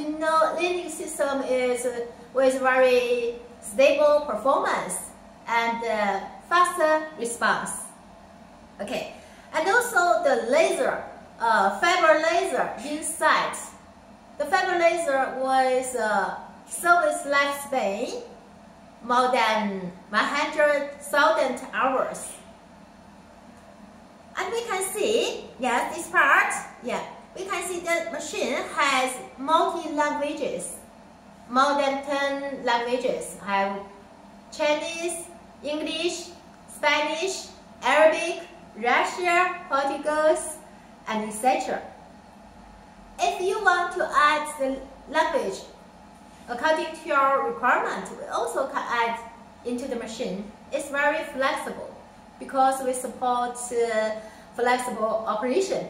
we know Linux system is with very stable performance and uh, faster response. Okay, and also the laser, uh, fiber laser inside. The fiber laser was uh, service lifespan more than 100,000 hours. And we can see, yes, this part, yeah, we can see the machine has multi-languages, more than 10 languages. Have Chinese, English, Spanish, Arabic, Russian, Portuguese, and etc. If you want to add the language according to your requirement, we also can add into the machine. It's very flexible because we support uh, flexible operation.